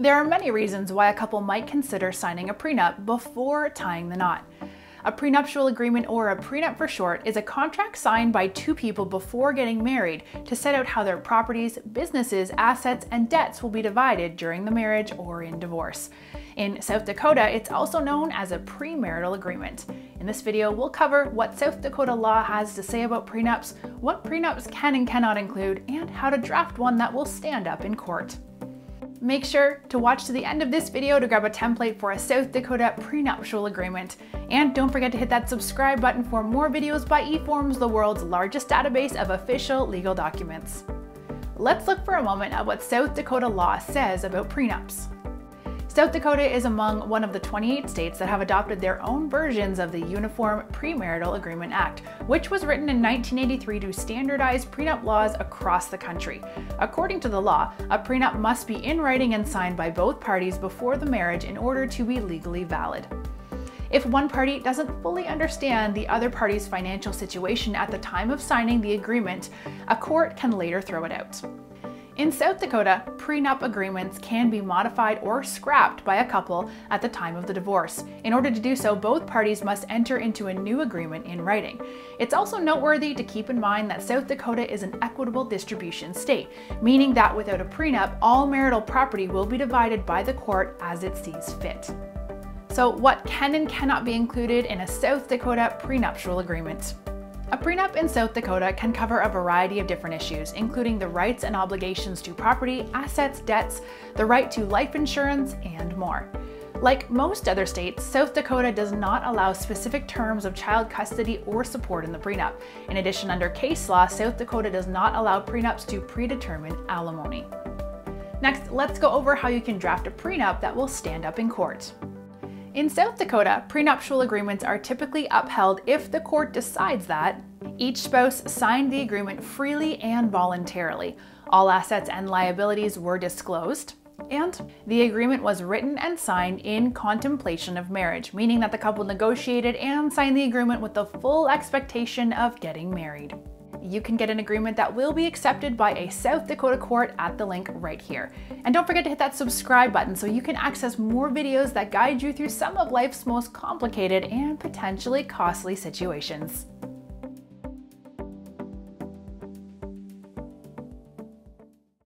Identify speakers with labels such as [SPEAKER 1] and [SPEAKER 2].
[SPEAKER 1] There are many reasons why a couple might consider signing a prenup before tying the knot. A prenuptial agreement, or a prenup for short, is a contract signed by two people before getting married to set out how their properties, businesses, assets, and debts will be divided during the marriage or in divorce. In South Dakota, it's also known as a premarital agreement. In this video, we'll cover what South Dakota law has to say about prenups, what prenups can and cannot include, and how to draft one that will stand up in court. Make sure to watch to the end of this video to grab a template for a South Dakota prenuptial agreement. And don't forget to hit that subscribe button for more videos by eForms, the world's largest database of official legal documents. Let's look for a moment at what South Dakota law says about prenups. South Dakota is among one of the 28 states that have adopted their own versions of the Uniform Premarital Agreement Act, which was written in 1983 to standardize prenup laws across the country. According to the law, a prenup must be in writing and signed by both parties before the marriage in order to be legally valid. If one party doesn't fully understand the other party's financial situation at the time of signing the agreement, a court can later throw it out. In South Dakota, prenup agreements can be modified or scrapped by a couple at the time of the divorce. In order to do so, both parties must enter into a new agreement in writing. It's also noteworthy to keep in mind that South Dakota is an equitable distribution state, meaning that without a prenup, all marital property will be divided by the court as it sees fit. So, what can and cannot be included in a South Dakota prenuptial agreement? A prenup in South Dakota can cover a variety of different issues, including the rights and obligations to property, assets, debts, the right to life insurance, and more. Like most other states, South Dakota does not allow specific terms of child custody or support in the prenup. In addition, under case law, South Dakota does not allow prenups to predetermine alimony. Next, let's go over how you can draft a prenup that will stand up in court. In South Dakota, prenuptial agreements are typically upheld if the court decides that each spouse signed the agreement freely and voluntarily, all assets and liabilities were disclosed, and the agreement was written and signed in contemplation of marriage, meaning that the couple negotiated and signed the agreement with the full expectation of getting married you can get an agreement that will be accepted by a South Dakota court at the link right here. And don't forget to hit that subscribe button so you can access more videos that guide you through some of life's most complicated and potentially costly situations.